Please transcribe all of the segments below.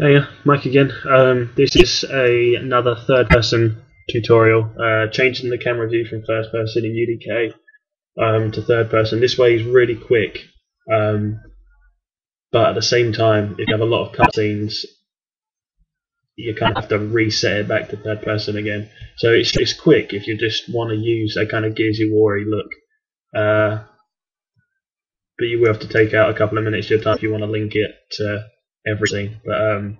Hey, uh, Mike again. Um, this is a, another third person tutorial, uh, changing the camera view from first person in UDK um, to third person. This way is really quick, um, but at the same time, if you have a lot of cutscenes, you kind of have to reset it back to third person again. So it's, it's quick if you just want to use a kind of Gears of War look. Uh, but you will have to take out a couple of minutes of your time if you want to link it to everything. But um,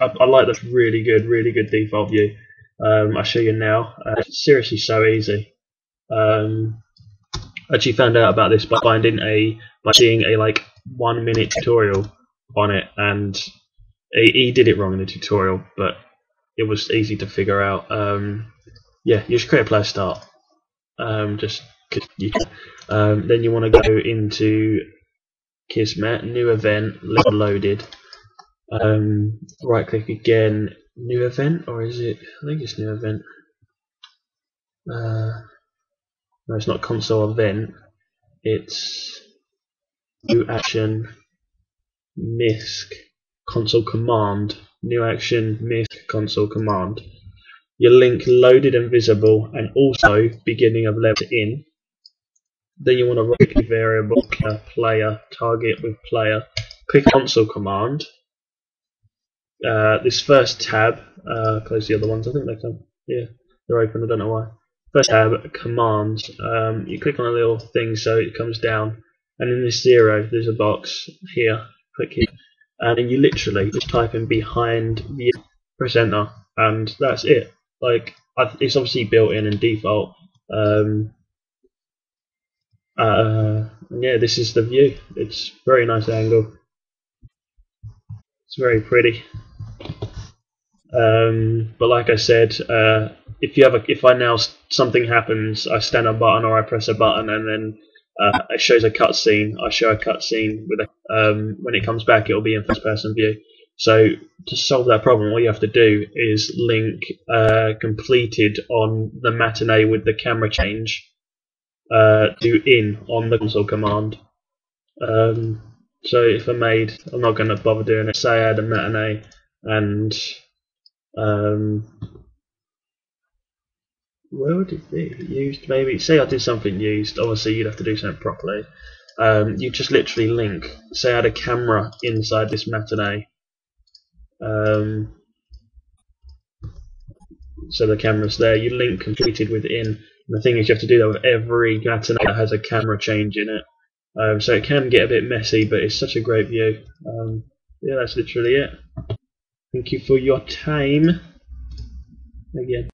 I, I, like this really good, really good default view. Um, I'll show you now. Uh, seriously so easy. Um, actually found out about this by finding a by seeing a like one minute tutorial on it, and he, he did it wrong in the tutorial, but it was easy to figure out. Um, yeah, you just create a player start. Um, just you. Um, then you want to go into Kismet, new event, loaded. Um, right click again, new event, or is it? I think it's new event. Uh, no, it's not console event. It's new action, misc, console command, new action, misc, console command. Your link loaded and visible, and also beginning of level in. Then you want to right variable uh, player target with player. Click console command uh, this first tab, uh, close the other ones, I think they come, yeah, they're open, I don't know why. First tab, commands, um, you click on a little thing so it comes down, and in this zero, there's a box here, click here, and then you literally just type in behind the presenter, and that's it. Like, it's obviously built in and default. Um, uh, yeah, this is the view. It's very nice angle. It's very pretty. Um, but like I said, uh, if you have a, if I now something happens, I stand a button or I press a button and then uh, it shows a cutscene. I show a cutscene with a, um, when it comes back, it'll be in first person view. So to solve that problem, all you have to do is link uh, completed on the matinee with the camera change uh, to in on the console command. Um, so if I made, I'm not going to bother doing it. Say I had a matinee and um, where would it be? Used maybe. Say I did something used. Obviously, you'd have to do something properly. Um, you just literally link. Say I had a camera inside this matinee. Um, so the camera's there. You link completed within. And the thing is, you have to do that with every matinee that has a camera change in it. Um, so it can get a bit messy, but it's such a great view. Um, yeah, that's literally it. Thank you for your time. Again.